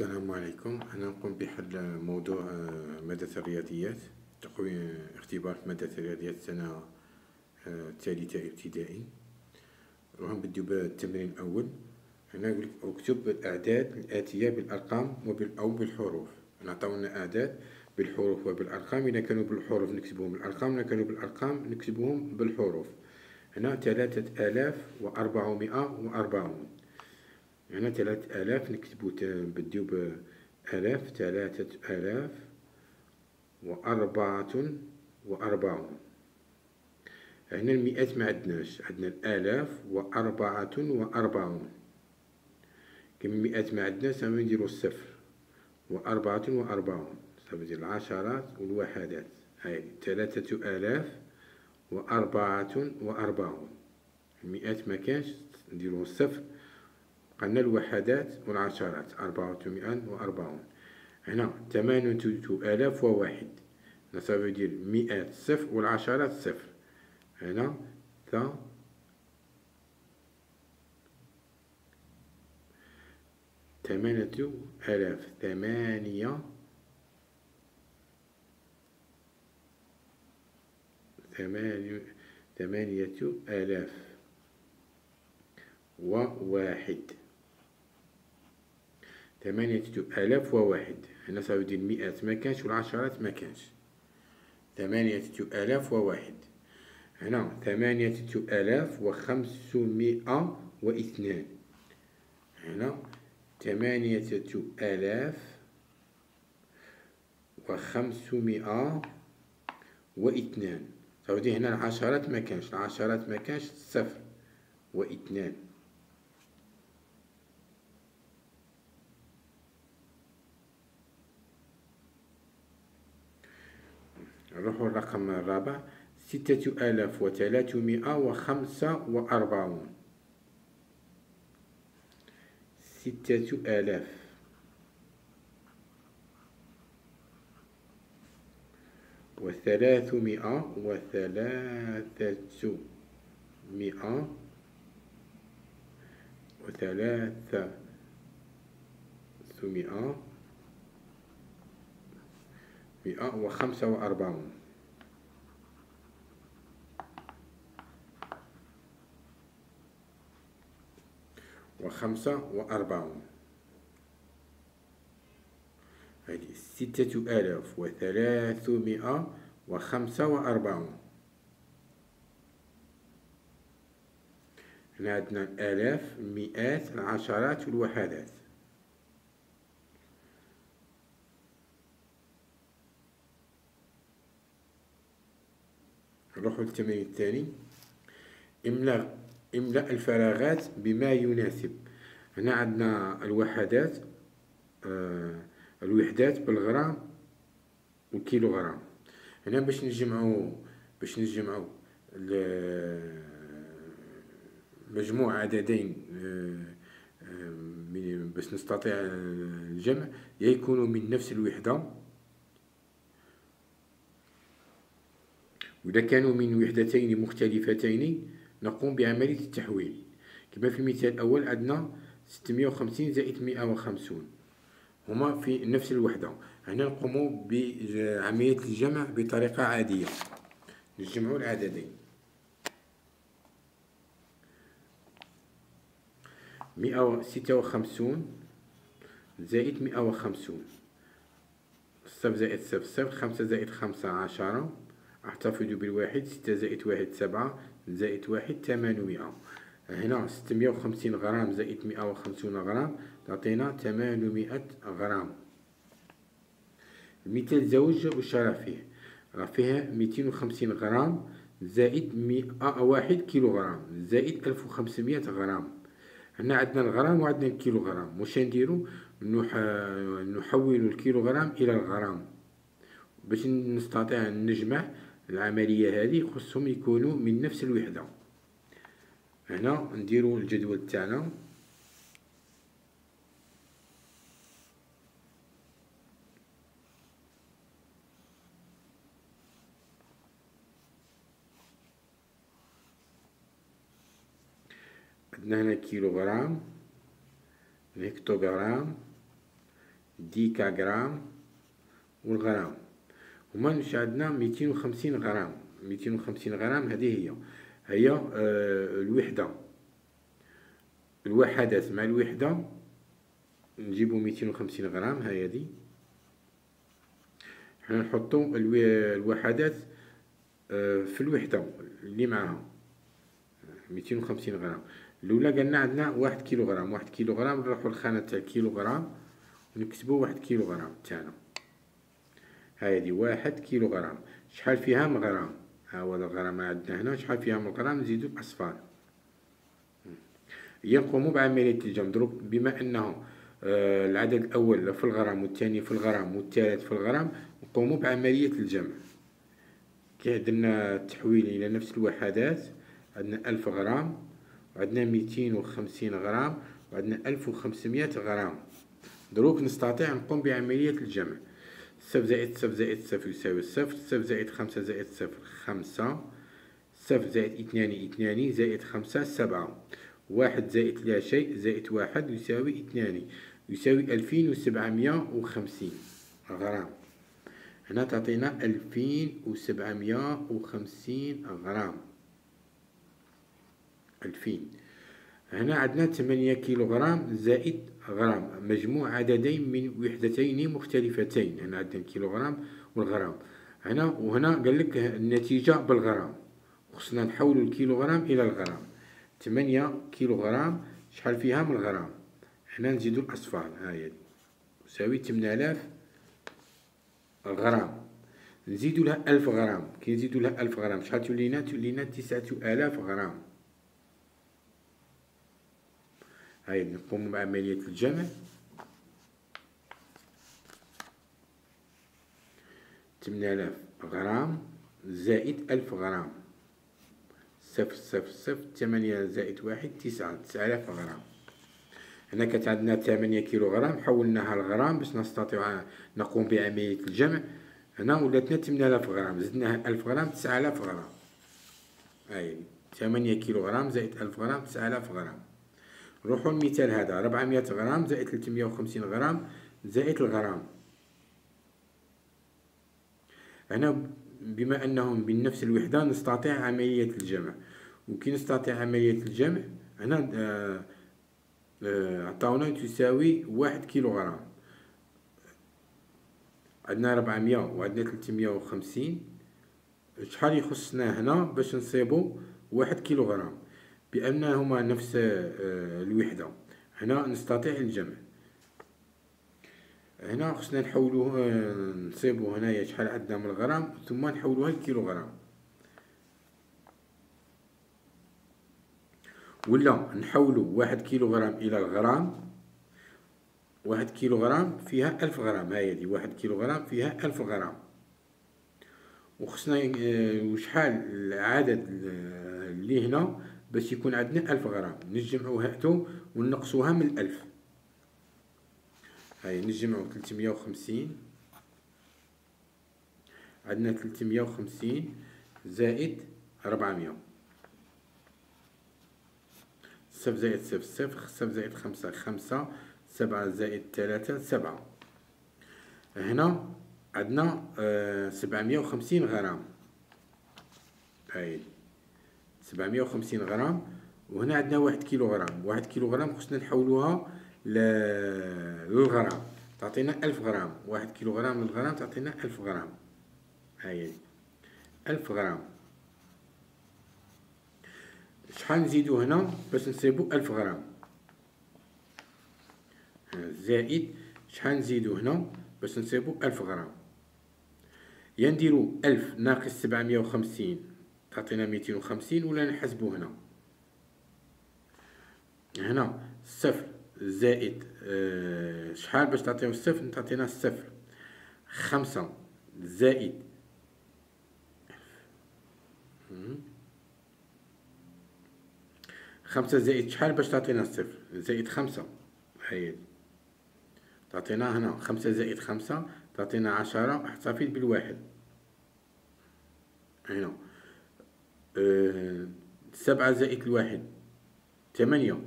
السلام عليكم. أنا نقوم بحل موضوع آه، مادة الرياضيات تقويم اختبار مادة الرياضيات سنة آه، الثالثة ابتدائي. راح نبدو بالتمرين الأول. هنا يقول لك اكتب الأعداد الآتية بالأرقام أو بالحروف. نعطونا أعداد بالحروف وبالأرقام. إذا كانوا بالحروف نكتبوهم بالأرقام إذا كانوا بالأرقام نكتبوهم بالحروف. هنا ثلاثة آلاف وأربعمائة وأربعون. هنا ثلاثة آلاف نكتبو نبديو بآلاف ثلاثة آلاف وأربعة وأربعون. هنا المئات ما عندناش. عندنا الآلاف وأربعة وأربعون. كم المئات ما عندناش سامي نديرو الصفر وأربعة وأربعون. صافي العشرات والوحدات. هاي ثلاثة آلاف وأربعة وأربعون. المئات ما كانش نديرو الصفر قلنا الوحدات والعشرات أربعة ومئة وأربعون. هنا ثمانية آلاف وواحد. نصاب ديال مئات صفر والعشرات صفر. هنا ثا ثمانية آلاف ثمانية ثمانية آلاف وواحد. ثمانية آلاف وواحد. هنا سأودي المئات ما كانش والعشرات ما كانش. ثمانية آلاف وواحد. هنا ثمانية آلاف وخمسمائة واثنان هنا ثمانية آلاف وخمسمائة واثنان سأودي هنا العشرات ما كانش العشرات ما كانش صفر واثنان نروحو الرقم الرابع ستة آلاف وثلاثمائة وخمسة وأربعون. ستة آلاف. وثلاثمائة وثلاثة مئة وثلاثة مئة مئة وخمسة وأربعون. وخمسة وأربعون. هذه ستة آلاف وثلاثمائة وخمسة وأربعون. هنا عندنا الآلاف المئات العشرات والوحدات نروح للتمرين الثاني. املأ املأ الفراغات بما يناسب. هنا عندنا الوحدات آه الوحدات بالغرام والكيلوغرام هنا باش نجمعو باش نجمعو مجموع عددين آه، آه، باش نستطيع الجمع يكونوا من نفس الوحدة. وإذا كانوا من وحدتين مختلفتين نقوم بعملية التحويل. كما في المثال الأول عندنا ستمية وخمسين زائد مئة وخمسون. هما في نفس الوحدة. هنا نقوم بعملية الجمع بطريقة عادية. نجمع العددين. مئة ستة وخمسون زائد مئة وخمسون. صفر زائد صفر صفر خمسة زائد خمسة عشرة. أحتفظ بالواحد ستة زائد واحد سبعة زائد واحد ثمانمائة. هنا ستمية وخمسين غرام زائد مئة وخمسون غرام تعطينا ثمانمائة غرام. المثال زوج راه فيه؟ راه فيها ميتين وخمسين غرام زائد مئة واحد كيلو غرام زائد ألف وخمسمائة غرام. هنا عندنا الغرام وعندنا الكيلو غرام واش نديرو؟ نحول الكيلو غرام إلى الغرام. باش نستطيع نجمع العملية هذه خصهم يكونوا من نفس الوحدة. هنا نديرو الجدول تاعنا. عندنا هنا كيلوغرام هكتوغرام ديكاغرام والغرام. هما مش عندنا ميتين وخمسين غرام. ميتين وخمسين غرام هذه هي. هي آه الوحدة. الوحدات مع الوحدة نجيبو ميتين وخمسين غرام هاي دي. حنا نحطو الوحدات آه في الوحدة اللي معاها. ميتين وخمسين غرام. الأولى قالنا عندنا واحد كيلو غرام واحد كيلو غرام نروحو للخانة تاع كيلو غرام ونكتبو واحد كيلو غرام تاعنا هادي واحد كيلو غرام. شحال فيها من غرام؟ ها هو الغرام عندنا هنا شحال فيها من غرام؟ نزيدو الأصفار يقوم بعملية الجمع. دروك بما أنه آه العدد الأول في الغرام والثاني في الغرام والثالث في الغرام نقوم بعملية الجمع. كي درنا التحويل إلى نفس الوحدات عندنا ألف غرام وعندنا ميتين وخمسين غرام وعندنا ألف وخمسمية غرام. دروك نستطيع نقوم بعملية الجمع. صفر زائد صفر زائد صفر يساوي صفر صفر زائد خمسة زائد صفر خمسة صفر زائد اثنان اثنان زائد خمسة سبعة واحد زائد لا شيء زائد واحد يساوي اثنان يساوي ألفين وسبعمية وخمسين غرام. هنا تعطينا ألفين وسبعمية وخمسين غرام. ألفين. هنا عندنا ثمانية كيلو غرام زائد غرام مجموع عددين من وحدتين مختلفتين. هنا عندنا الكيلوغرام والغرام. هنا وهنا قال لك النتيجة بالغرام. خصنا نحول الكيلوغرام إلى الغرام. ثمانية كيلوغرام شحال فيها من الغرام هنا نزيدو الأصفار هاهي تساوي تمنالاف غرام. نزيدو لها ألف غرام. كي نزيدو لها ألف غرام شحال تولينا؟ تولينا تسعة آلاف غرام. هاي نقوم بعملية الجمع تمنالاف غرام زائد ألف غرام. صفر صفر صفر ثمانية زائد واحد تسعة تسعة آلاف غرام. هنا كانت عندنا ثمانية كيلو غرام حولناها لغرام باش نستطيع نقوم بعملية الجمع. هنا ولاتنا تمنالاف غرام زدناها ألف غرام تسعة آلاف غرام. هاي ثمانية كيلو غرام زائد ألف غرام تسعة آلاف غرام. نروحو المثال هذا ربعمية غرام زائد تلتمية وخمسين غرام زائد الغرام. هنا بما أنهم بنفس الوحدة نستطيع عملية الجمع. وكي نستطيع عملية الجمع هنا آه، آه، عطاونا تساوي واحد كيلو غرام عندنا ربعمية وعندنا تلتمية وخمسين. شحال يخصنا هنا باش نصيبو واحد كيلو غرام بأنهما نفس آه، الوحدة. هنا نستطيع الجمع. هنا خصنا نحولوه آه، نصيبو هنايا شحال عندنا من الغرام ثم نحولوها لكيلو غرام ولا نحولو واحد كيلو غرام إلى الغرام واحد كيلو غرام فيها ألف غرام. هاي دي واحد كيلو غرام فيها ألف غرام. وخصنا آه، وشحال العدد اللي هنا؟ باش يكون عندنا ألف غرام. نجمعو هاتو ونقصوها من الألف. هاي نجمعو تلتمية وخمسين. عندنا تلتمية وخمسين زائد ربعمية. صفر زائد صفر صفر صفر زائد خمسة خمسة سبعة زائد ثلاثة سبعة. هنا عندنا آه سبعمية وخمسين غرام. هاي. سبعمية وخمسين غرام وهنا عندنا واحد كيلو غرام واحد كيلو غرام خصنا نحولوها للغرام. تعطينا ألف غرام. واحد كيلو غرام للغرام تعطينا ألف غرام. هاي ألف غرام. شحال نزيدو هنا باش نصيبو ألف غرام؟ زائد شحال نزيدو هنا باش نصيبو ألف غرام؟ يا نديرو ألف ناقص سبعمية وخمسين. تعطينا ميتين وخمسين ولا نحسبو هنا؟ هنا صفر زائد آه شحال باش تعطيهم الصفر تعطينا الصفر خمسة زائد خمسة زائد شحال باش تعطينا الصفر زائد خمسة. هاي تعطينا هنا خمسة زائد خمسة تعطينا عشرة احتفظ بالواحد هنا. آه، سبعة زائد الواحد ثمانية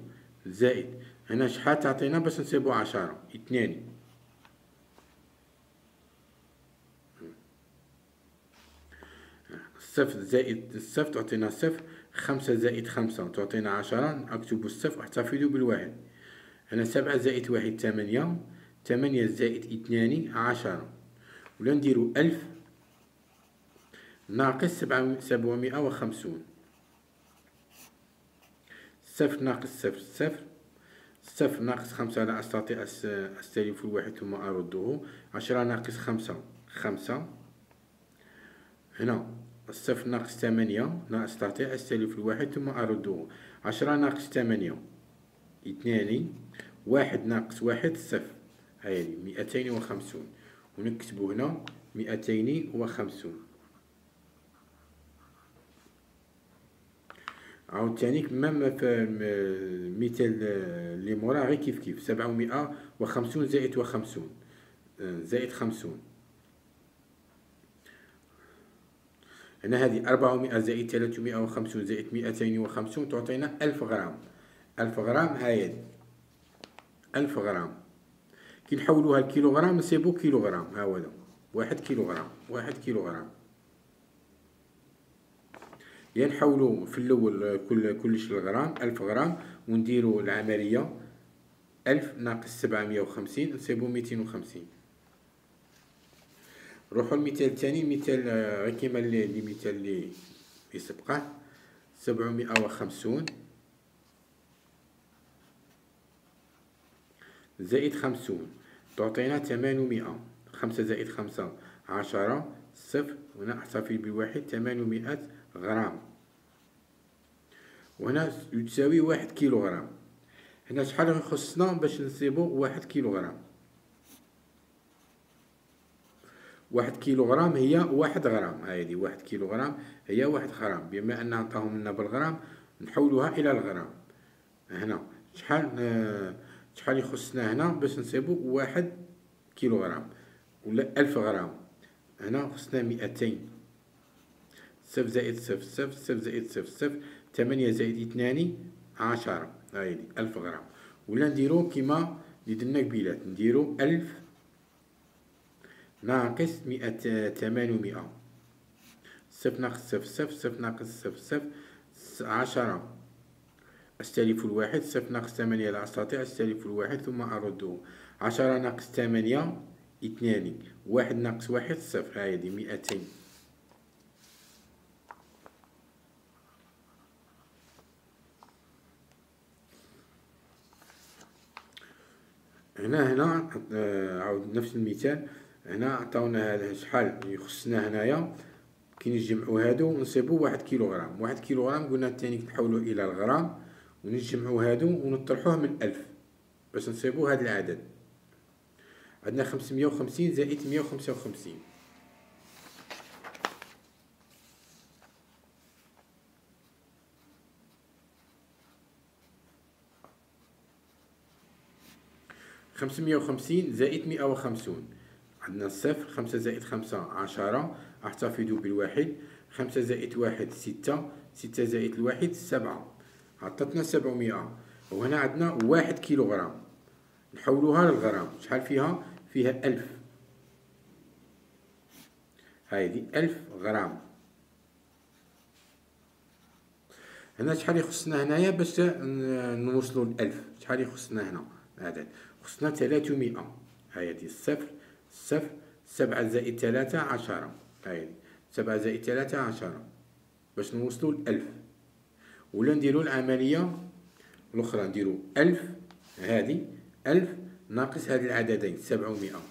زائد. هنا شحال تعطينا باش نصيبو عشرة؟ اثنان صفر زائد صفر تعطينا صفر خمسة زائد خمسة تعطينا عشرة. أكتب الصفر أحتفظ بالواحد. هنا سبعة زائد واحد ثمانية ثمانية زائد اثنان عشرة. ولا نديرو ألف ناقص سبعمائة وخمسون. صفر ناقص صفر صفر. صفر ناقص خمسة لا أستطيع أستلف الواحد ثم أرده. عشرة ناقص خمسة خمسة. هنا الصفر ناقص ثمانية لا أستطيع أستلف الواحد ثم أرده. عشرة ناقص ثمانية اثنان واحد ناقص واحد صفر. هاي مئتين وخمسون. ونكتبو هنا مئتين وخمسون. عاوتاني مام في المثال اللي موراه غير كيف كيف سبعمائة وخمسون زائد وخمسون زائد خمسون. هنا هذه أربعمائة زائد ثلاثمائة وخمسون زائد مئتين وخمسون تعطينا ألف غرام. ألف غرام هاي ألف غرام. كي نحولوها لكيلوغرام نسيبو كيلوغرام ها هو واحد كيلوغرام واحد كيلوغرام يا نحولو في الأول كل كلش الغرام ألف غرام ونديرو العملية ألف ناقص سبعمية وخمسين نسيبو ميتين وخمسين. نروحو المثال الثاني المثال غير كيما لي مثال لي يسبقه سبعمائة وخمسون. زائد خمسون تعطينا ثمانمائة خمسة زائد خمسة عشرة صفر. هنا أحتفظ بواحد ثمانمائة غرام. وهنا تساوي واحد كيلو غرام هنا شحال يخصنا باش نصيبو واحد كيلو غرام واحد كيلو غرام هي واحد غرام. هذه واحد كيلو غرام هي واحد غرام. بما أن عطاهم لنا بالغرام نحولوها إلى الغرام. هنا شحال شحال يخصنا هنا باش نصيبو واحد كيلو غرام ولا ألف غرام؟ هنا خصنا مئتين. صفر زائد صفر صفر صفر زائد صفر صفر ثمانية زائد اثنان عشرة هايدي ألف غرام. ولا نديرو كيما اللي درنا قبيلات. نديرو ألف ناقص مئة ثمانمائة صفر ناقص صفر صفر صفر ناقص صفر صفر عشرة. أستلف الواحد صفر ناقص ثمانية لا أستطيع أستلف الواحد ثم أرده. عشرة ناقص ثمانية اثنان واحد ناقص واحد صفر. هايدي مئتين. هنا هنا آه، عاود نفس المثال. هنا عطاونا شحال يخصنا هنايا. كي نجمعو هادو نصيبو واحد كيلوغرام. واحد كيلوغرام قلنا تاني نحولو إلى الغرام. ونجمعو هادو ونطرحوه من ألف. باش نصيبو هاد العدد. عندنا خمسمية وخمسين زائد مية وخمسة وخمسين. خمسمية وخمسين زائد مئة وخمسون. عندنا الصفر خمسة زائد خمسة عشرة. أحتفظ بالواحد. خمسة زائد واحد ستة. ستة زائد الواحد سبعة. عطتنا سبعمائة وهنا عندنا واحد كيلوغرام. نحولوها للغرام. شحال فيها؟ فيها ألف. هذه ألف غرام. هنا شحال يخصنا هنايا باش نوصلو لألف؟ شحال يخصنا هنا؟ العدد خصنا ثلاثمائة. هذه الصفر صفر سبعة زائد ثلاثة عشرة. هذه سبعة زائد ثلاثة عشرة. باش نوصلو لألف. ولا نديرو العملية؟ الأخرى نديرو ألف. هذه ألف ناقص هذه العددين سبعمائة.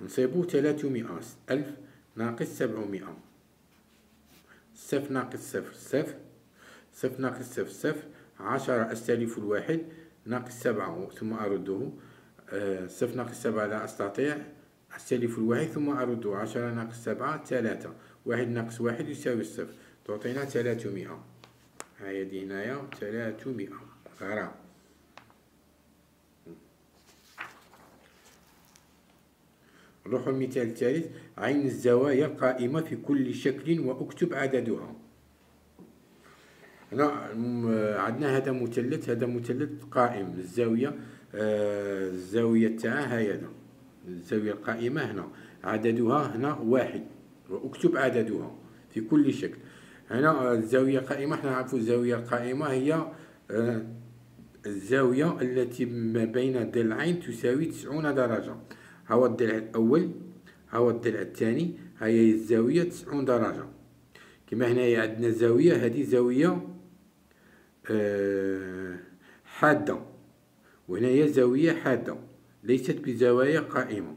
نصيبو ثلاثمائة. ألف ناقص سبعمائة. صفر ناقص صفر صفر. صفر ناقص صفر صفر. عشرة أستلف الواحد. ناقص سبعة ثم أرده. آه، صفر ناقص سبعة لا أستطيع. أستلف الواحد ثم أرده. عشرة ناقص سبعة ثلاثة. واحد ناقص واحد يساوي الصفر. تعطينا ثلاثمائة. هاي دي هنايا ثلاثمائة. غرام. نروح المثال الثالث. عين الزوايا القائمة في كل شكل وأكتب عددها. هنا عندنا هذا مثلث هذا مثلث قائم الزاوية آه، الزاوية تاعها هذا الزاوية القائمة هنا. عددها هنا واحد. واكتب عددها في كل شكل. هنا الزاوية قائمة إحنا نعرفوا الزاوية القائمة هي آه، الزاوية التي ما بين الضلعين تساوي تسعون درجة. هو الضلع الأول هو الضلع الثاني هي الزاوية تسعون درجة. كما هنايا عندنا زاوية هذه زاوية آه، حادة. وهنايا زاوية حادة. ليست بزوايا قائمة.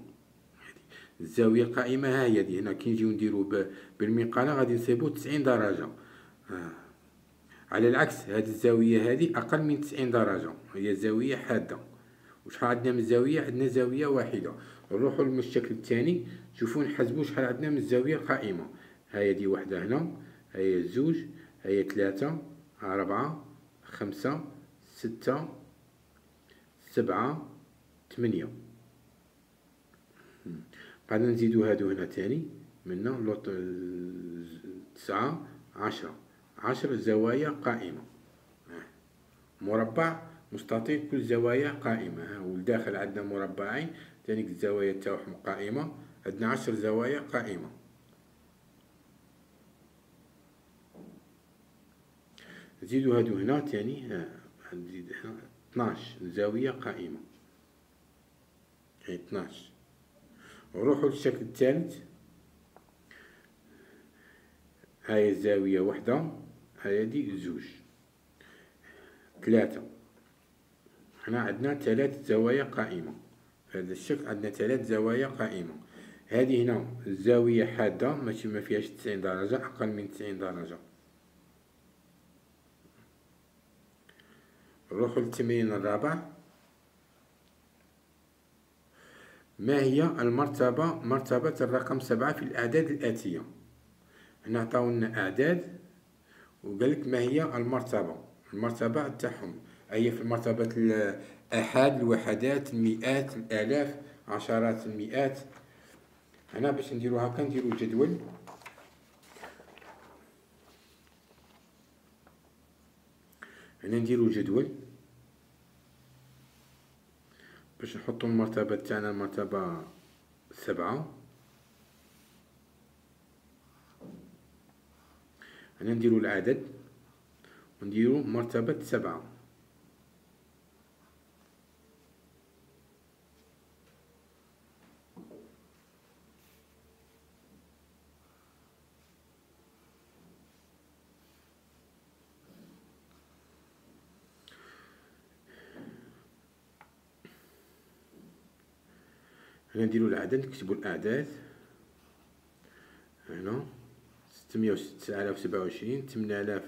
الزاوية القائمة ها هي دي. هنا كي نجيو نديرو بالمنقالة غادي نصيبو تسعين درجة. آه. على العكس هذه الزاوية هذه أقل من تسعين درجة. هي زاوية حادة. وشحال عندنا من زاوية؟ عندنا زاوية واحدة. نروحو للشكل الثاني. شوفو نحسبو شحال عندنا من الزاوية القائمة هاهي دي وحدة هنا. هاهي زوج. هاهي ثلاثة. أربعة. خمسة ستة سبعة ثمانية. بعد نزيدو هادو هنا تاني منا لوط تسعة عشرة. عشر زوايا قائمة. مربع مستطيل كل زوايا قائمة. والداخل عندنا مربعين تاني الزوايا تاعهم قائمة. عندنا عشر زوايا قائمة. نزيدو هادو هنا تاني ها نزيد هنا 12 زاوية قائمة. هي 12 نروحو للشكل الثالث. هاي الزاوية وحدة هاي دي زوج. ثلاثة. هنا عندنا ثلاث زوايا قائمة. في هذا الشكل عندنا ثلاث زوايا قائمة. هذه هنا الزاوية حادة ماشي ما فيهاش تسعين درجة أقل من تسعين درجة. نروحو للتمرين الرابع ما هي المرتبة؟ مرتبة الرقم سبعة في الأعداد الآتية. هنا عطاونا أعداد وقالك ما هي المرتبة. المرتبة تاعهم. أي في مرتبة الآحاد الوحدات المئات الآلاف عشرات المئات. هنا باش نديرو هكا نديرو جدول. هنا نديرو جدول باش نحطو المرتبة تاعنا المرتبة سبعة. هنا نديرو العدد ونديرو مرتبة سبعة. نديرو العدد نكتبو الأعداد. هنا ستمية وتسعة آلاف وسبعة وعشرين تمنية آلاف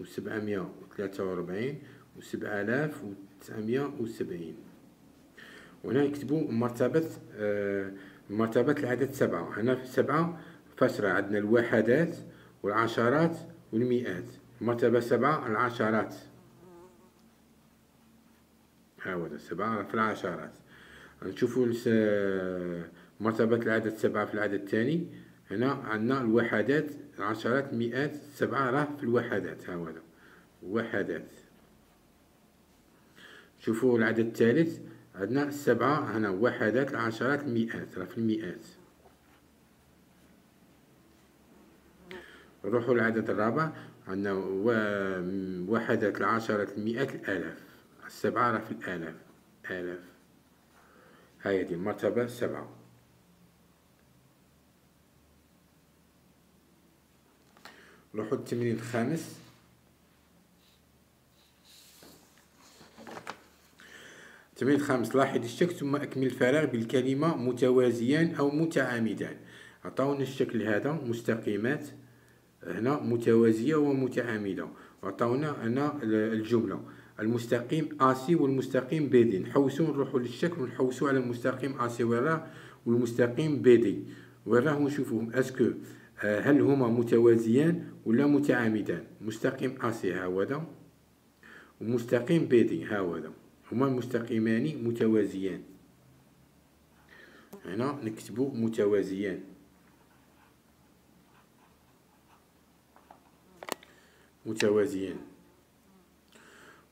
وسبعمية وثلاثة وربعين وسبعة آلاف وتسعمية وسبعين. وهنا نكتبو مرتبة آه مرتبة العدد سبعة. هنا في سبعة فسرة عندنا الوحدات والعشرات والمئات. مرتبة سبعة العشرات. ها هو سبعة في العشرات. نشوفوا مرتبة العدد سبعة في العدد الثاني. هنا عندنا الوحدات العشرات مئات سبعة راه في الوحدات ها هو وحدات. شوفوا العدد الثالث. عندنا السبعة هنا وحدات العشرات المئات راه في المئات. نروحوا للعدد الرابع. عندنا وحدات العشرات المئات الآلاف. السبعة راه في الآلاف. آلاف. هاي دي المرتبة سبعة. نروحو التمرين الخامس. التمرين الخامس لاحظ الشكل ثم أكمل الفراغ بالكلمة متوازيان أو متعامدان عطاونا الشكل هذا مستقيمات هنا متوازية ومتعامدة. وعطاونا هنا الجملة. المستقيم AC والمستقيم BD نحوسو نروحو للشكل ونحوسو على المستقيم AC وراه والمستقيم BD وراه ونشوفوهم est-ce que آه، هل هما متوازيان ولا متعامدان؟ مستقيم AC هاوذا ومستقيم BD هاوذا هما المستقيمان متوازيان. هنا نكتبو متوازيان. متوازيان.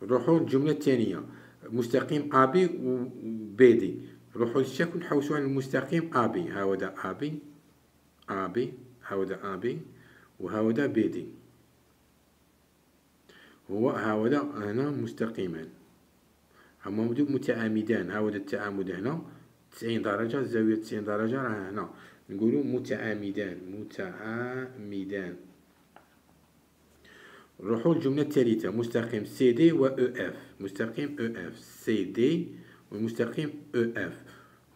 نروحو للجملة الثانية مستقيم أبي و بي دي نروحو للشكل نحوسو على المستقيم أبي. هاودا أبي أبي هاودا أبي وهذا بي دي هو هذا هنا مستقيمان. هما متعامدان. هذا التعامد هنا تسعين درجة الزاوية تسعين درجة راه هنا. نقولو متعامدان. متعامدان. نروحو للجملة الثالثة مستقيم سي دي و OF. مستقيم OF CD والمستقيم OF.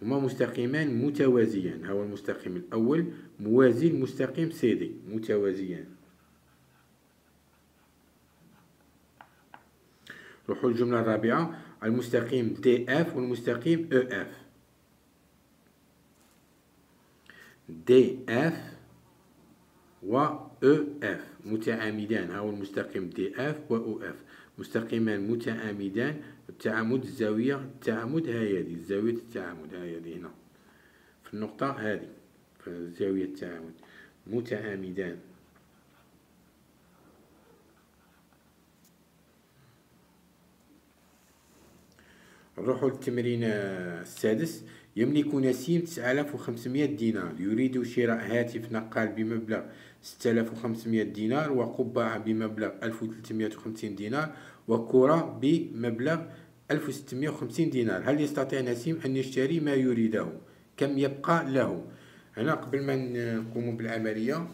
هما مستقيمان متوازيان. هو المستقيم الأول موازي المستقيم سي دي متوازيان. نروحو للجملة الرابعة المستقيم DF والمستقيم OF. DF و OF متعامدان. هو المستقيم DF و OF مستقيمان متعامدان. التعامد الزاوية التعامد هذه زاوية التعامد هذه هنا. في النقطة هذه في زاوية التعامد. متعامدان. نروحو للتمرين السادس. يملك نسيم 9500 دينار. يريد شراء هاتف نقال بمبلغ 6500 دينار وقبعة بمبلغ 1350 دينار وكرة بمبلغ 1650 دينار. هل يستطيع نسيم أن يشتري ما يريده؟ كم يبقى له؟ هنا قبل ما نقوم بالعملية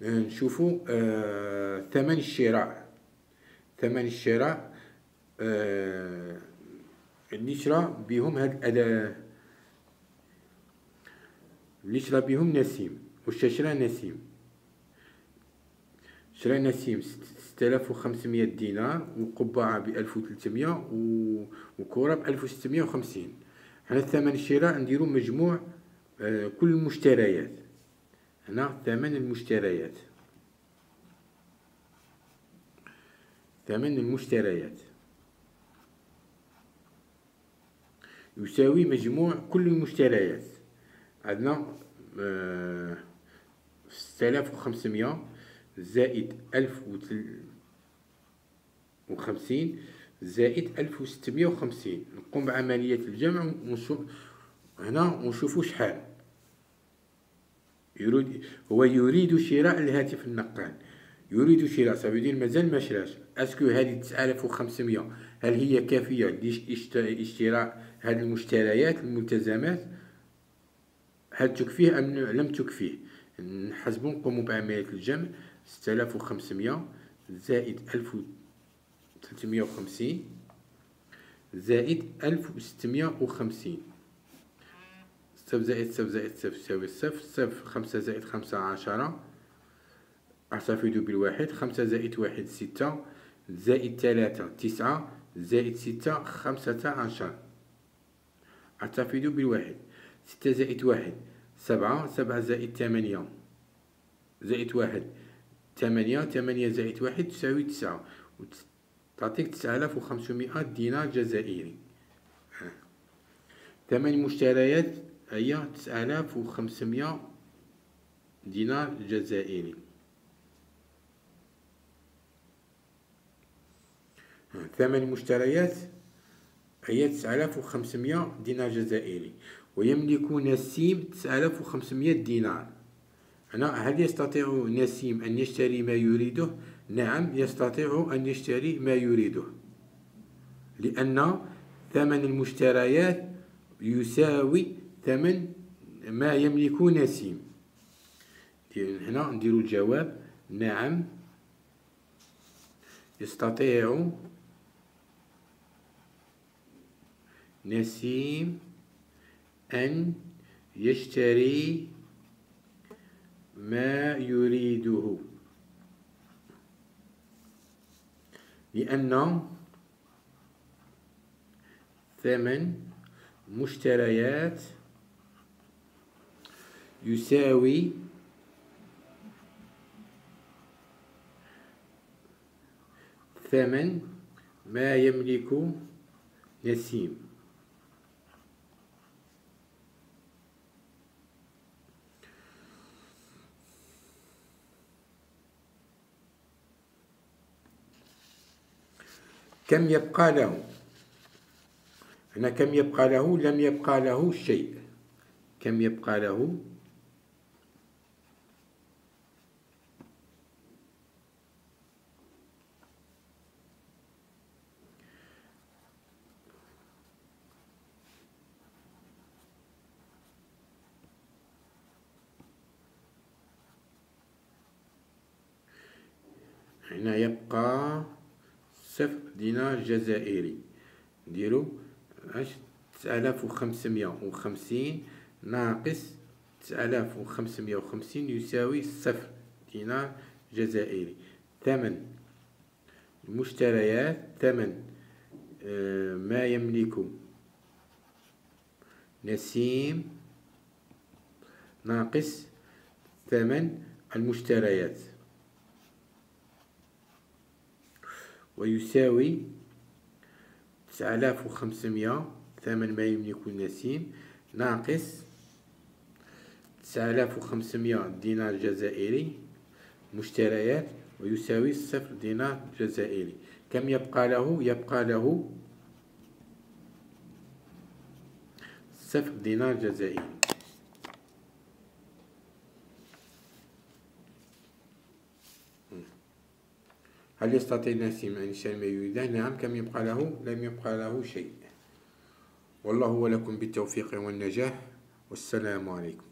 نشوفوا آه ثمن الشراء. ثمن الشراء آه اللي شرا بهم هاد الأداة اللي شرا بهم نسيم واش شرا نسيم. نسيم ستة وخمسمية دينار وقبعة بألف وثلاثمية وكرة بألف وستمية وخمسين. هنا ثمن الشراء نديرو مجموع آه كل المشتريات. هنا ثمن المشتريات. ثمن المشتريات. يساوي مجموع كل المشتريات. عندنا ستة آلاف وخمسمية زائد ألف وخمسين زائد ألف وستمية وخمسين. نقوم بعملية الجمع ونشوف هنا ونشوفو شحال. يريد هو يريد شراء الهاتف النقال. يريد شراء سافيدير مازال ما شراش. اسكو هذه تسعة آلاف وخمسمية هل هي كافية لاشتراء هذه المشتريات الملتزمات؟ هل تكفيه أم لم تكفيه. نحسبو نقومو بعملية الجمع. ستة آلاف وخمسمية زائد ألف وثلاثمية وخمسين زائد ألف وستمية وخمسين. صفر زائد صفر زائد صفر يساوي صفر صفر خمسة زائد خمسة عشرة. أحتفظ بالواحد خمسة زائد واحد ستة زائد ثلاثة تسعة زائد ستة خمسة عشر. أحتفظ بالواحد ستة زائد واحد سبعة سبعة زائد ثمانية زائد واحد ثمانية ثمانية زائد واحد تساوي تسعة. تعطيك تسعة آلاف وخمسمائة دينار جزائري. ثمن مشتريات هي تسعة آلاف وخمسمائة دينار جزائري. ثمن المشتريات هي 9500 دينار جزائري. ويملك نسيم 9500 دينار. هنا هل يستطيع نسيم أن يشتري ما يريده؟ نعم يستطيع أن يشتري ما يريده. لأن ثمن المشتريات يساوي ثمن ما يملك نسيم هنا ندير الجواب. نعم يستطيع نسيم أن يشتري ما يريده. لأن ثمن مشتريات يساوي ثمن ما يملك نسيم. كم يبقى له؟ هنا كم يبقى له؟ لم يبقى له شيء. كم يبقى له هنا يبقى صفر دينار جزائري نديرو اش تسعة وخمسمية وخمسين ناقص تسعة وخمسمية وخمسين يساوي صفر دينار جزائري. ثمن المشتريات ثمن آه، ما يملك نسيم ناقص ثمن المشتريات. ويساوي تسعة آلاف وخمسمية ثمن ما يملك نسيم ناقص تسعة آلاف وخمسمية دينار جزائري مشتريات ويساوي صفر دينار جزائري. كم يبقى له؟ يبقى له صفر دينار جزائري. هل يستطيع نسيم أن ما يريده؟ نعم كم يبقى له؟ لم يبقى له شيء والله ولكم بالتوفيق والنجاح والسلام عليكم